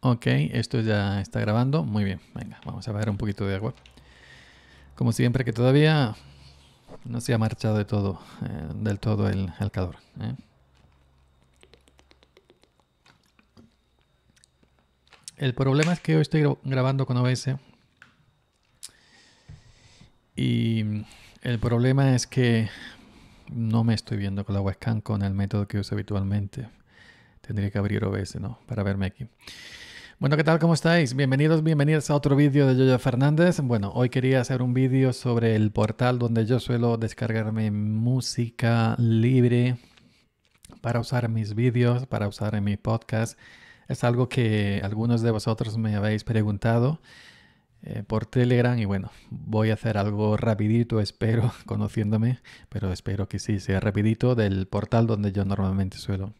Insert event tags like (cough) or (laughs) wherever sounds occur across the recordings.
Ok, esto ya está grabando. Muy bien, venga, vamos a ver un poquito de agua. Como siempre que todavía no se ha marchado de todo, eh, del todo el, calor. ¿eh? El problema es que hoy estoy grabando con OBS y el problema es que no me estoy viendo con la webcam con el método que uso habitualmente. Tendría que abrir OBS, ¿no? Para verme aquí. Bueno, ¿qué tal? ¿Cómo estáis? Bienvenidos, bienvenidos a otro vídeo de Yoyo Fernández. Bueno, hoy quería hacer un vídeo sobre el portal donde yo suelo descargarme música libre para usar mis vídeos, para usar en mi podcast. Es algo que algunos de vosotros me habéis preguntado eh, por Telegram y bueno, voy a hacer algo rapidito, espero, (laughs) conociéndome, pero espero que sí sea rapidito del portal donde yo normalmente suelo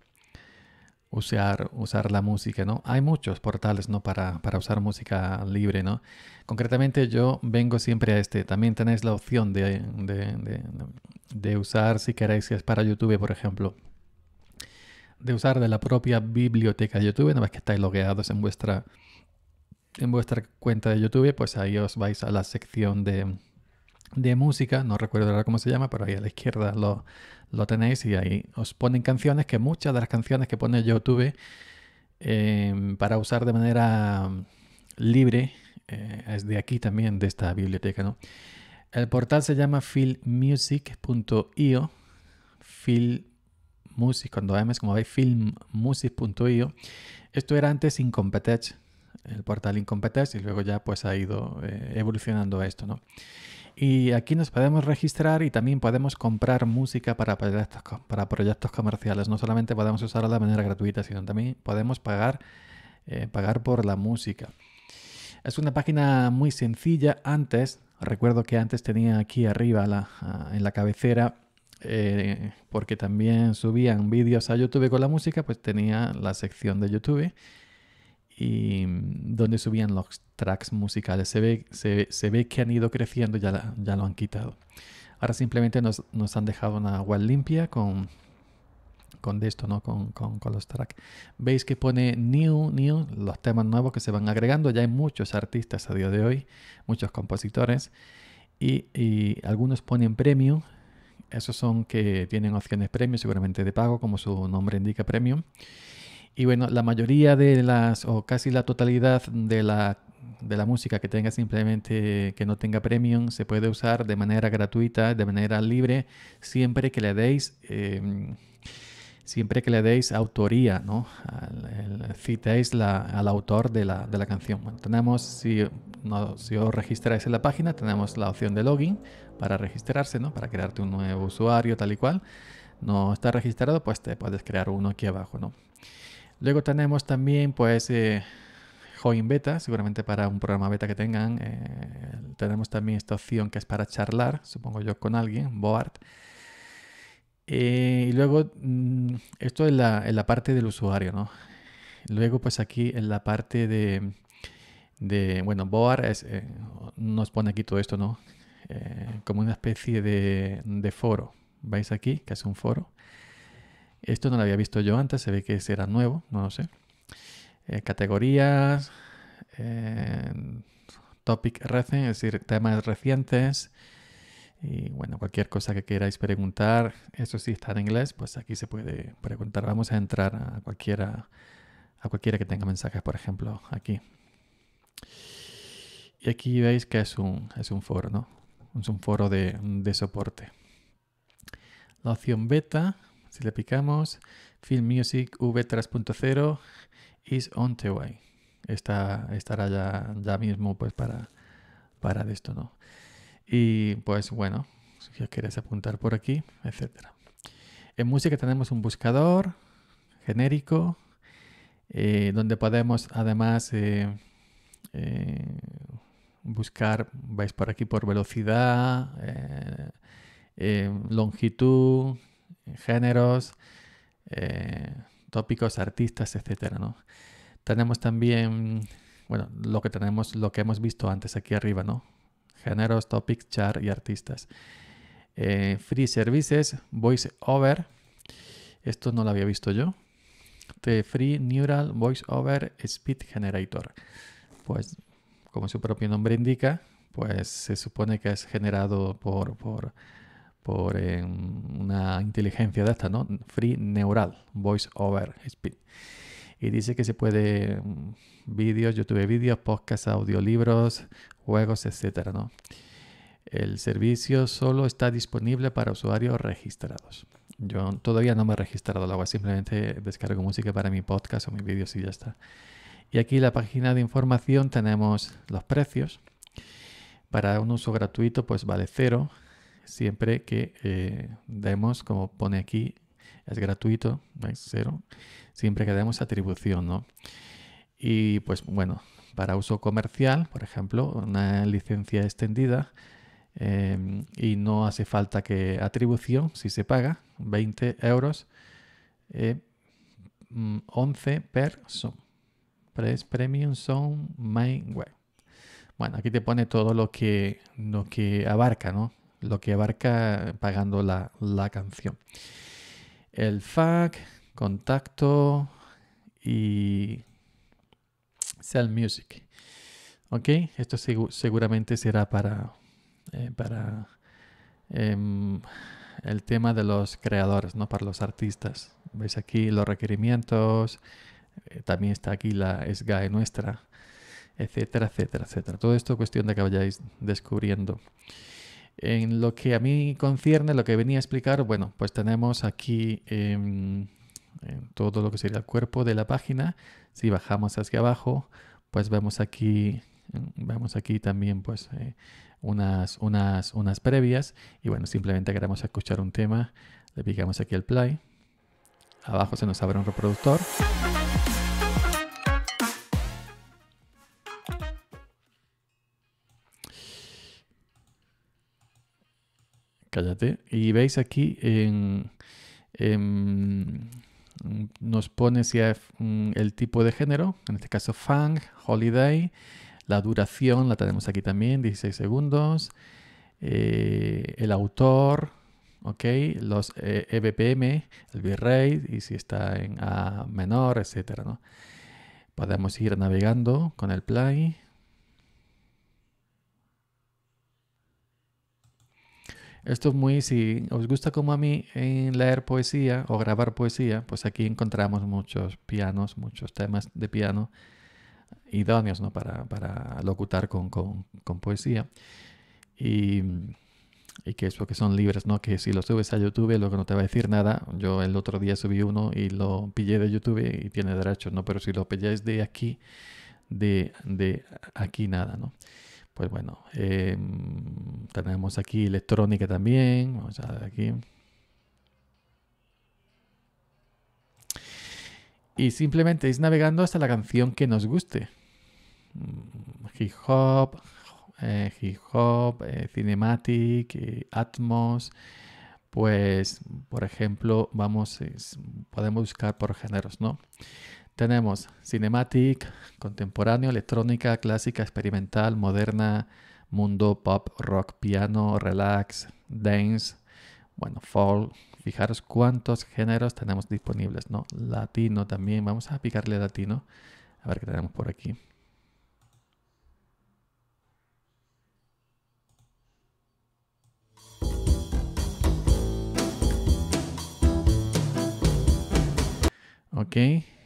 usar, usar la música, ¿no? Hay muchos portales, ¿no? Para, para, usar música libre, ¿no? Concretamente yo vengo siempre a este. También tenéis la opción de, de, de, usar, si queréis, si es para YouTube, por ejemplo, de usar de la propia biblioteca de YouTube, una vez que estáis logueados en vuestra, en vuestra cuenta de YouTube, pues ahí os vais a la sección de, de música, no recuerdo ahora cómo se llama, pero ahí a la izquierda lo, lo tenéis y ahí os ponen canciones que muchas de las canciones que pone YouTube eh, para usar de manera libre eh, es de aquí también, de esta biblioteca. ¿no? El portal se llama filmmusic.io. Filmusic, cuando como veis, filmmusic.io. Esto era antes Incompetech, el portal Incompetech, y luego ya pues ha ido eh, evolucionando esto, ¿no? Y aquí nos podemos registrar y también podemos comprar música para proyectos, para proyectos comerciales. No solamente podemos usarla de manera gratuita, sino también podemos pagar, eh, pagar por la música. Es una página muy sencilla. Antes, recuerdo que antes tenía aquí arriba la, ah, en la cabecera, eh, porque también subían vídeos a YouTube con la música, pues tenía la sección de YouTube y mm, donde subían los tracks musicales. Se ve, se, ve que han ido creciendo, ya, ya lo han quitado. Ahora simplemente nos, nos han dejado una web limpia con, con esto, ¿no? Con, con, con, los tracks. Veis que pone new, new, los temas nuevos que se van agregando. Ya hay muchos artistas a día de hoy, muchos compositores. Y, y algunos ponen premium. Esos son que tienen opciones premium, seguramente de pago, como su nombre indica premium. Y bueno, la mayoría de las, o casi la totalidad de la, de la música que tenga simplemente que no tenga premium, se puede usar de manera gratuita, de manera libre, siempre que le deis, em, siempre que le deis autoría, ¿no? citéis la, al autor de la, de la canción. Tenemos, si, no, si os registráis en la página, tenemos la opción de login para registrarse, ¿no? Para crearte un nuevo usuario, tal y cual. No está registrado, pues te puedes crear uno aquí abajo, ¿no? Luego tenemos también pues eh, Join Beta, seguramente para un programa beta que tengan. Eh, tenemos también esta opción que es para charlar, supongo yo, con alguien, Board. Eh, y luego mm, esto es la, en la parte del usuario, ¿no? Luego pues aquí en la parte de, de bueno, Board es, nos pone aquí todo esto, ¿no? como una especie de, de foro. ¿Veis aquí? Que es un foro. Esto no lo había visto yo antes, se ve que será nuevo, no lo sé. Eh, categorías, eh, topic recent, es decir, temas recientes. Y bueno, cualquier cosa que queráis preguntar, eso sí está en inglés, pues aquí se puede preguntar. Vamos a entrar a cualquiera, a cualquiera que tenga mensajes, por ejemplo, aquí. Y aquí veis que es un, es un foro, ¿no? Es un foro de, de soporte. La opción beta si le picamos, Film Music V3.0 is on the way. Está, estará ya, ya mismo pues para, para esto, ¿no? Y pues bueno, si quieres apuntar por aquí, etcétera. En música tenemos un buscador genérico eh, donde podemos además eh, eh, buscar, vais por aquí por velocidad, longitud, géneros, eh, tópicos, artistas, etcétera, ¿no? Tenemos también, bueno, lo que tenemos, lo que hemos visto antes aquí arriba, ¿no? Géneros, topics, chart y artistas. Eh, free services, voice over. Esto no lo había visto yo. The Free Neural Voice Over Speed Generator. Pues, como su propio nombre indica, pues se supone que es generado por, por, por em, una inteligencia de esta, ¿no? Free Neural Voice Over Speed. Y dice que se puede mm, vídeos, YouTube vídeos, podcasts, audiolibros, juegos, etcétera, ¿no? El servicio solo está disponible para usuarios registrados. Yo todavía no me he registrado, lo hago simplemente descargo música para mi podcast o mis vídeos y ya está. Y aquí en la página de información tenemos los precios. Para un uso gratuito pues vale cero, siempre que eh, demos, como pone aquí, es gratuito, ¿veis? Cero, siempre que demos atribución, ¿no? Y pues bueno, para uso comercial, por ejemplo, una licencia extendida em, y no hace falta que atribución, si se paga, 20 euros, 11 eh, mm, per son. Press Premium Son My Web. Bueno, aquí te pone todo lo que, lo que abarca, ¿no? Lo que abarca pagando la, la canción. El FAQ, contacto y Sell Music. ¿Ok? Esto seguramente será para, eh, para em, el tema de los creadores, no para los artistas. Veis aquí los requerimientos, eh, también está aquí la SGAE nuestra, etcétera, etcétera, etcétera. Todo esto es cuestión de que vayáis descubriendo. En lo que a mí concierne, lo que venía a explicar, bueno, pues tenemos aquí em, todo lo que sería el cuerpo de la página. Si bajamos hacia abajo, pues vemos aquí, vemos aquí también pues eh, unas, unas, unas previas. Y bueno, simplemente queremos escuchar un tema, le picamos aquí el play. Abajo se nos abre un reproductor. Y veis aquí en, nos pone si es el tipo de género, en este caso funk, holiday, la duración la tenemos aquí también, 16 segundos, eh, el autor, ok, los EBPM, e el bitrate y si está en A menor, etcétera. Podemos ir navegando con el play. Esto es muy, si os gusta como a mí en leer poesía o grabar poesía, pues aquí encontramos muchos pianos, muchos temas de piano idóneos ¿no? para, para locutar con, con, con poesía. Y, y, que eso que son libres, ¿no? Que si lo subes a YouTube luego no te va a decir nada. Yo el otro día subí uno y lo pillé de YouTube y tiene derechos, ¿no? Pero si lo pilláis de aquí, de, de aquí nada, ¿no? Pues bueno, em, tenemos aquí electrónica también. Vamos a ver aquí. Y simplemente es navegando hasta la canción que nos guste. Mm, hip hop, eh, hip hop, eh, cinematic, eh, Atmos. Pues, por ejemplo, vamos, podemos buscar por géneros, ¿no? Tenemos Cinematic, Contemporáneo, Electrónica, Clásica, Experimental, Moderna, Mundo, Pop, Rock, Piano, Relax, Dance, bueno, Fall. Fijaros cuántos géneros tenemos disponibles, ¿no? Latino también. Vamos a picarle latino. A ver qué tenemos por aquí. Ok,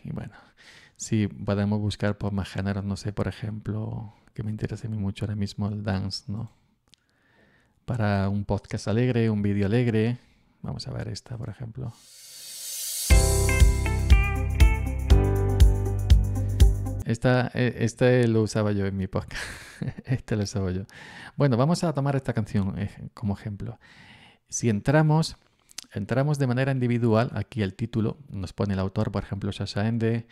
y bueno, si podemos buscar por más géneros, no sé, por ejemplo, que me interesa a mí mucho ahora mismo el dance, ¿no? Para un podcast alegre, un vídeo alegre. Vamos a ver esta, por ejemplo. Esta, e, este lo usaba yo en mi podcast. (laughs) este lo usaba yo. Bueno, vamos a tomar esta canción eh, como ejemplo. Si entramos entramos de manera individual, aquí el título nos pone el autor, por ejemplo, Sasha Ende,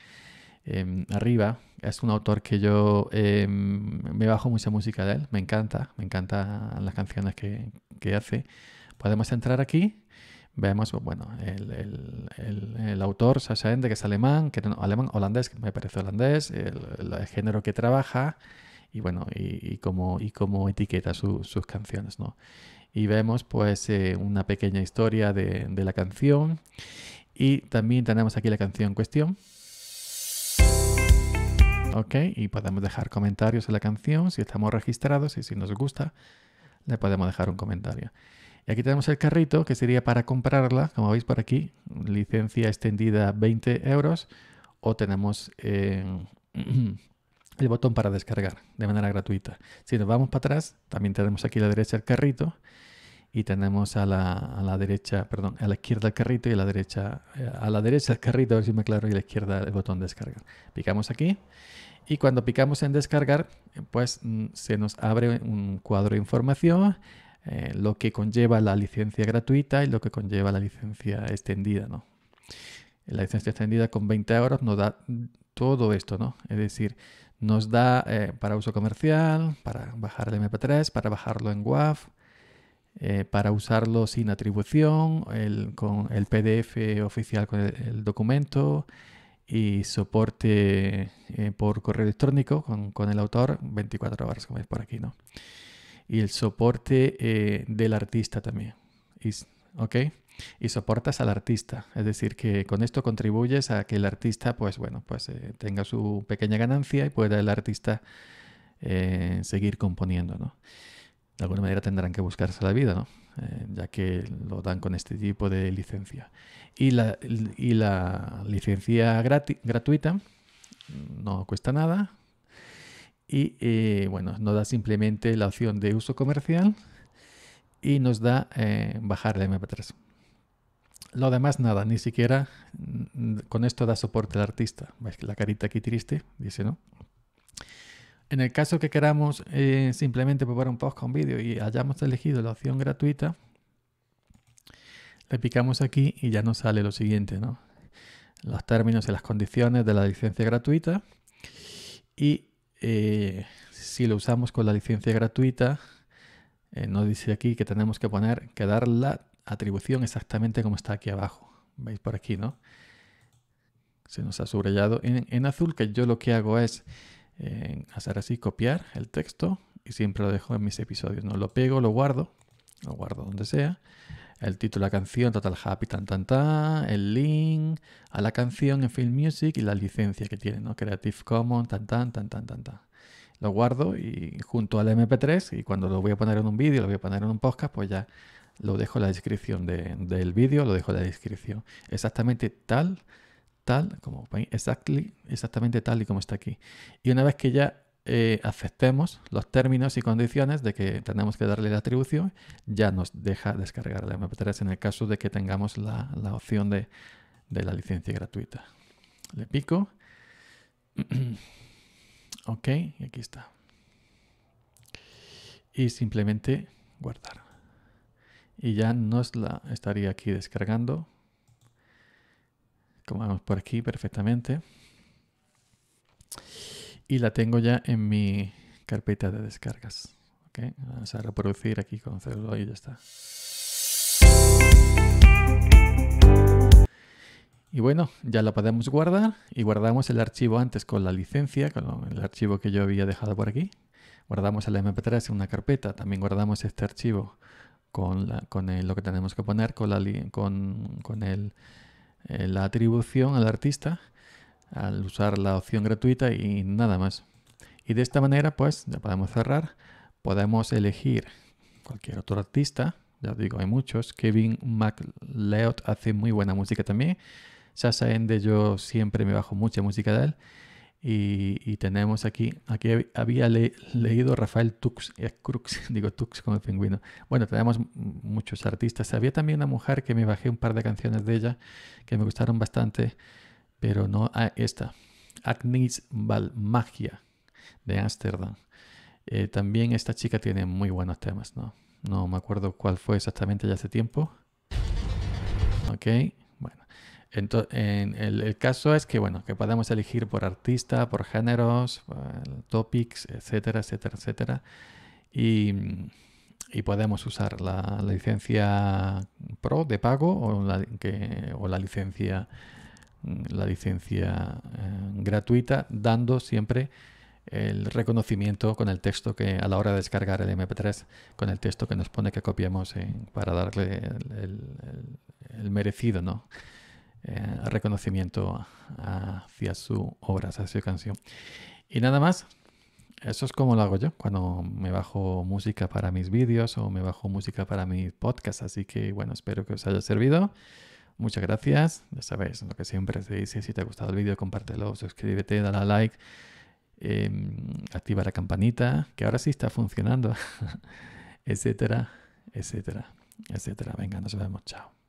em, arriba. Es un autor que yo em, me bajo mucha música de él, me encanta, me encantan las canciones que, hace. Podemos entrar aquí, vemos, bueno, el, autor, Sasha que es alemán, que no, alemán, holandés, me parece holandés, el, género que trabaja y bueno, y, y, cómo, y cómo etiqueta sus canciones, ¿no? y vemos pues eh, una pequeña historia de, la canción Y también tenemos aquí la canción en cuestión. Ok, y podemos dejar comentarios en la canción si estamos registrados y si nos gusta, le podemos dejar un comentario. Y aquí tenemos el carrito que sería para comprarla, como veis por aquí, licencia extendida 20 euros, o tenemos eh, (clears throat) el botón para descargar de manera gratuita. Si nos vamos para atrás, también tenemos aquí a la derecha el carrito y tenemos a la, derecha, perdón, a la izquierda el carrito y a la derecha, eh, a la derecha el carrito, a ver si me aclaro, y a la izquierda el botón descargar. Picamos aquí y cuando picamos en descargar, pues mm, se nos abre un cuadro de información, eh, lo que conlleva la licencia gratuita y lo que conlleva la licencia extendida, ¿no? La licencia extendida con 20 euros nos da todo esto, ¿no? Es decir, nos da eh, para uso comercial, para bajar el MP3, para bajarlo en WAV, eh, para usarlo sin atribución, con el PDF oficial con el, documento y soporte eh, por correo electrónico con, el autor 24 horas, como es por aquí, ¿no? Y el soporte eh, del artista también. Y, ¿Ok? Y soportas al artista. Es decir, que con esto contribuyes a que el artista, pues bueno, pues tenga su pequeña ganancia y pueda el artista seguir componiendo, ¿no? De alguna manera tendrán que buscarse la vida, ¿no? Eh, ya que lo dan con este tipo de licencia. Y la, y la licencia gratuita no cuesta nada y eh, bueno, nos da simplemente la opción de uso comercial y nos da eh, bajar el MP3. Lo demás nada, ni siquiera mm, con esto da soporte al artista. ¿Ves la carita aquí triste? Dice, ¿no? En el caso que queramos eh, simplemente preparar un post con vídeo y hayamos elegido la opción gratuita, le picamos aquí y ya nos sale lo siguiente, ¿no? Los términos y las condiciones de la licencia gratuita. Y eh, si lo usamos con la licencia gratuita, eh, nos dice aquí que tenemos que poner, que dar la atribución exactamente como está aquí abajo. ¿Veis por aquí, no? Se nos ha subrayado en azul que yo lo que hago es hacer así, copiar el texto y siempre lo dejo en mis episodios. No lo pego, lo guardo, lo guardo donde sea. El título de la canción, Total Happy, tan, tan, tan, el link a la canción en Film Music y la licencia que tiene, ¿no? Creative Commons, tan, tan, tan, tan, tan, tan. Lo guardo y junto al MP3 y cuando lo voy a poner en un vídeo, lo voy a poner en un podcast, pues ya lo dejo en la descripción del vídeo, lo dejo en la descripción. Exactamente tal tal, como exactamente tal y como está aquí. Y una vez que ya eh, aceptemos los términos y condiciones de que tenemos que darle la atribución, ya nos deja descargar el MP3 en el caso de que tengamos la, opción de, de, la licencia gratuita. Le pico. (clears throat) ok, y aquí está. Y simplemente guardar. Y ya nos la estaría aquí descargando como por aquí perfectamente. Y la tengo ya en mi carpeta de descargas. Vamos a reproducir aquí con celular y ya está. Y bueno, ya la podemos guardar y guardamos el archivo antes con la licencia, con el archivo que yo había dejado por aquí. Guardamos el MP3 en una carpeta, también guardamos este archivo con, lo que tenemos que poner con, la, con, con el eh, la atribución al artista al usar la opción gratuita y nada más. Y de esta manera, pues, ya podemos cerrar. Podemos elegir cualquier otro artista. Ya digo, hay muchos. Kevin MacLeod hace muy buena música también. Sasa Ende, yo siempre me bajo mucha música de él. Y, tenemos aquí, aquí había leído Rafael Tux, eh, Crux, (laughs) digo Tux como el pingüino. Bueno, tenemos muchos artistas. Había también una mujer que me bajé un par de canciones de ella que me gustaron bastante, pero no a esta. Agnes Valmagia de Ámsterdam. Eh, también esta chica tiene muy buenos temas, ¿no? No me acuerdo cuál fue exactamente ya hace tiempo. Ok. Entonces, en el, caso es que, bueno, que podemos elegir por artista, por géneros, topics, etcétera, etcétera, etcétera. Y, podemos usar la, licencia Pro de pago o la, que, o la licencia, la licencia eh, gratuita, dando siempre el reconocimiento con el texto que a la hora de descargar el MP3, con el texto que nos pone que copiemos para darle el, el merecido, ¿no? Eh, reconocimiento hacia su obra, hacia su canción. Y nada más, eso es como lo hago yo cuando me bajo música para mis vídeos o me bajo música para mi podcast. Así que bueno, espero que os haya servido. Muchas gracias. Ya sabéis lo que siempre se dice. Si te ha gustado el vídeo, compártelo, suscríbete, dale a like, em, activa la campanita, que ahora sí está funcionando, (laughs) etcétera, etcétera, etcétera. Venga, nos vemos. Chao.